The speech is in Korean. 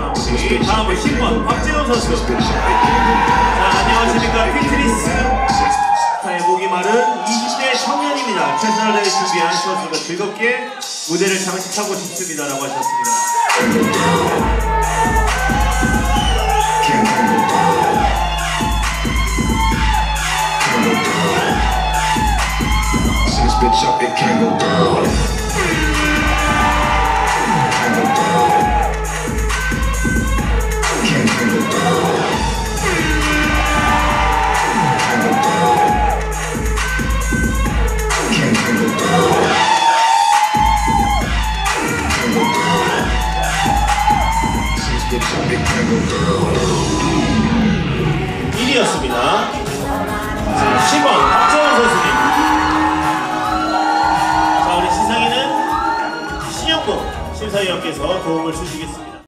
마무리. 다음은 10번 박재현 선수. 자, 안녕하십니까. 피트니스 스타의 목이 마른 20대 청년입니다. 최선을 다해 준비한 선수가 즐겁게 무대를 장식하고 싶습니다 라고 하셨습니다. This bitch up, it can't go down. 1위였습니다. 자, 10번 박재현 선수님. 자, 우리 시상에는 신영국 심사위원께서 도움을 주시겠습니다.